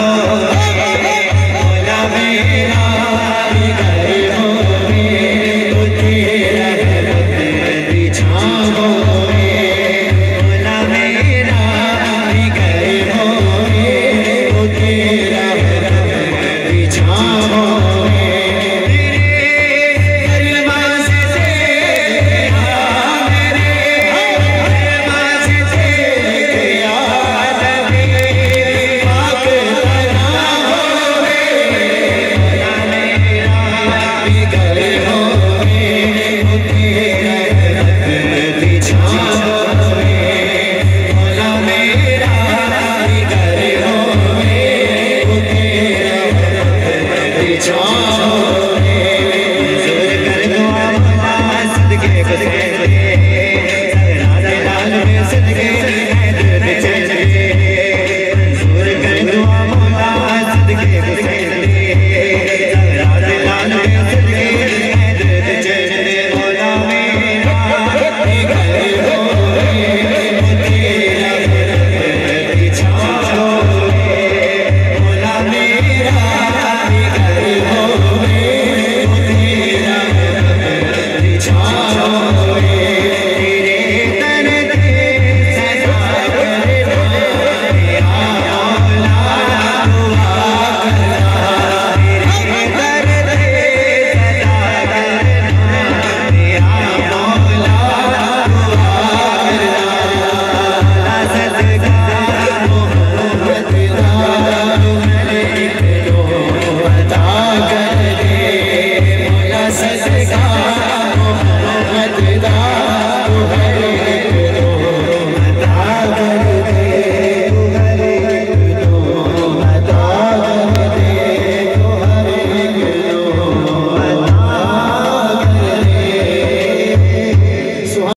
너 सदके सदके सदके सदके